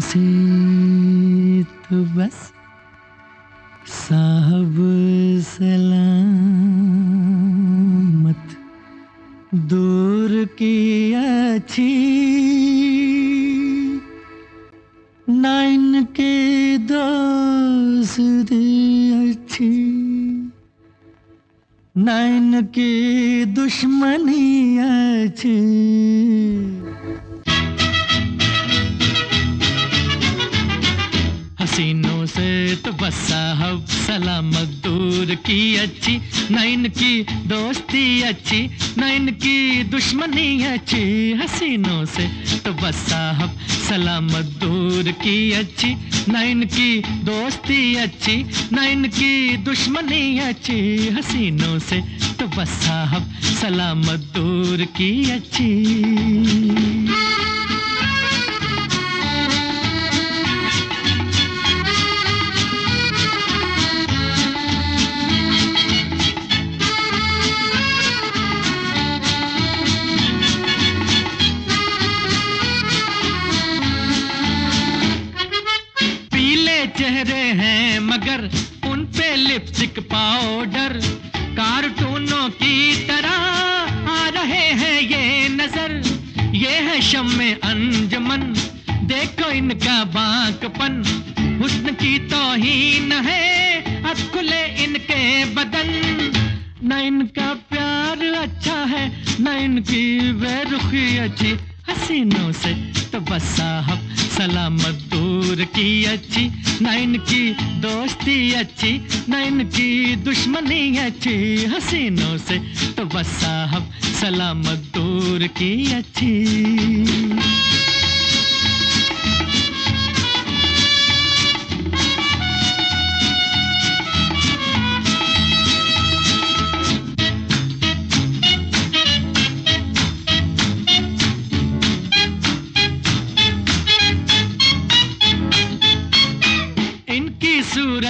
से तो बस साहब सलामत दूर की अच्छी नाइन के दोस्त अच्छी नाइन की दुश्मनी अच्छी हसीनों से तो बस साहब सलामत दूर की अच्छी। न इनकी दोस्ती अच्छी न इनकी दुश्मनी अच्छी। हसीनों से तो बस साहब सलामत दूर की अच्छी। न इनकी दोस्ती अच्छी न इनकी दुश्मनी अच्छी। हसीनों से तो बस साहब सलामत दूर की अच्छी। चेहरे हैं मगर उन पे लिपस्टिक पाउडर कार्टूनों की तरह आ रहे हैं ये नज़र। ये है शम्मे अंजमन। देखो इनका बांकपन। हुस्न की तोहीन है, अब खुले इनके बदन। न इनका प्यार अच्छा है, न इनकी बेरुखी अच्छी। हसीनों से तो बस साहब। सलामत दूर की अच्छी न इनकी दोस्ती अच्छी न इनकी दुश्मनी अच्छी, हसीनों से तो बस साहब सलामत दूर की अच्छी।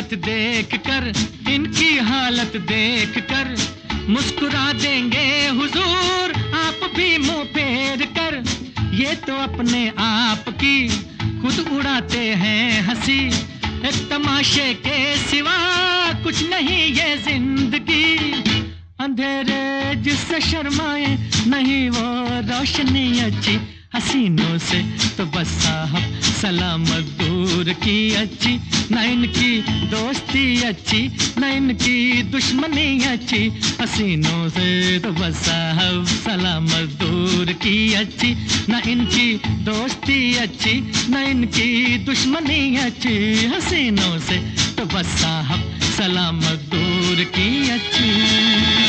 सूरत देख कर इनकी हालत देख कर मुस्कुरा देंगे हुजूर, आप भी मुँह फेर कर। ये तो अपने आप की खुद उड़ाते हैं हँसी, एक तमाशे के सिवा कुछ नहीं ये ज़िंदगी। अंधेरे जिससे शर्माए, नहीं वो रोशनी अच्छी। हसीनों से तो बस साहब सलामत दूर की अच्छी न इनकी दोस्ती अच्छी न इनकी दुश्मनी अच्छी, हसीनों से तो बस साहब सलामत दूर की अच्छी न इनकी दोस्ती अच्छी न इनकी दुश्मनी अच्छी, हसीनों से तो बस साहब सलामत दूर की अच्छी।